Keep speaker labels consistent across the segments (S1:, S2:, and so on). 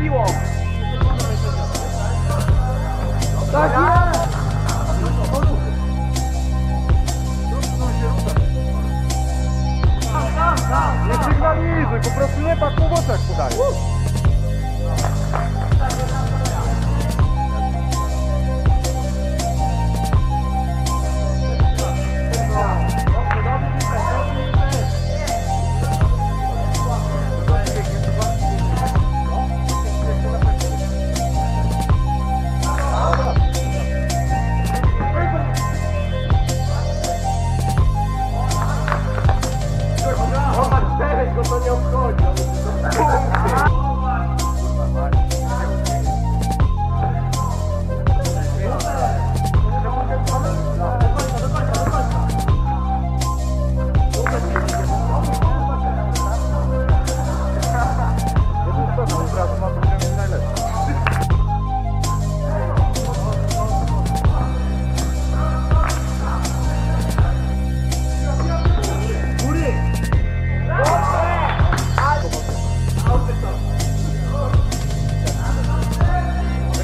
S1: piłą. Tak jest! Nie sygnalizuj, po prostu nie tak po podaj.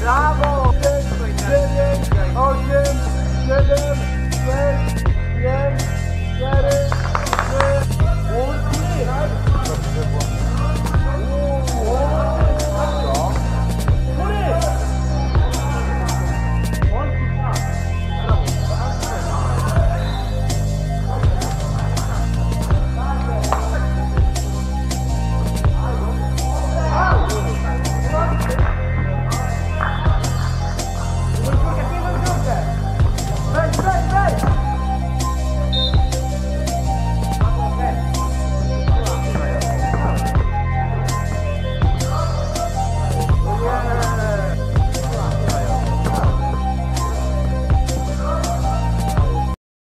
S1: bravo!